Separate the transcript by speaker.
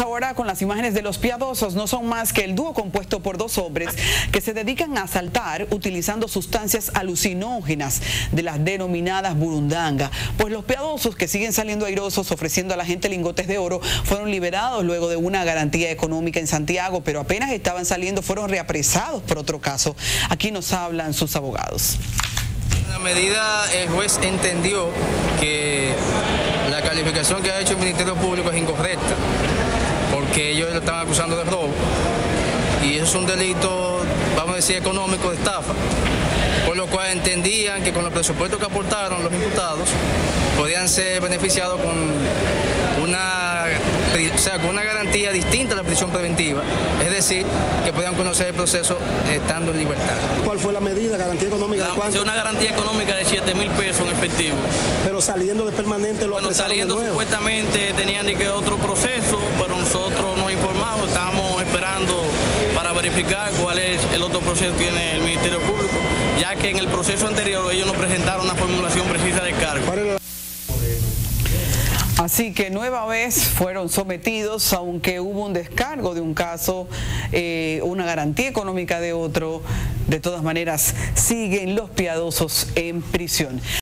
Speaker 1: ahora con las imágenes de los piadosos no son más que el dúo compuesto por dos hombres que se dedican a asaltar utilizando sustancias alucinógenas de las denominadas burundanga. Pues los piadosos que siguen saliendo airosos ofreciendo a la gente lingotes de oro fueron liberados luego de una garantía económica en Santiago, pero apenas estaban saliendo fueron reapresados por otro caso. Aquí nos hablan sus abogados.
Speaker 2: La medida, el juez entendió que la calificación que ha hecho el Ministerio Público es incorrecta, estaban acusando de robo, y eso es un delito, vamos a decir, económico de estafa, por lo cual entendían que con los presupuestos que aportaron los imputados, podían ser beneficiados con una, o sea, con una garantía distinta a la prisión preventiva, es decir, que podían conocer el proceso estando en libertad.
Speaker 3: ¿Cuál fue la medida? ¿Garantía económica de cuánto?
Speaker 4: Una garantía económica de 7 mil pesos en efectivo.
Speaker 3: Pero saliendo de permanente lo
Speaker 4: Bueno, saliendo
Speaker 3: de nuevo.
Speaker 4: supuestamente tenían ni que otro proceso, pero nosotros verificar cuál es el otro proceso que tiene el Ministerio Público, ya que en el proceso anterior ellos nos presentaron una formulación precisa de cargo.
Speaker 1: Así que nueva vez fueron sometidos, aunque hubo un descargo de un caso, eh, una garantía económica de otro, de todas maneras siguen los piadosos en prisión.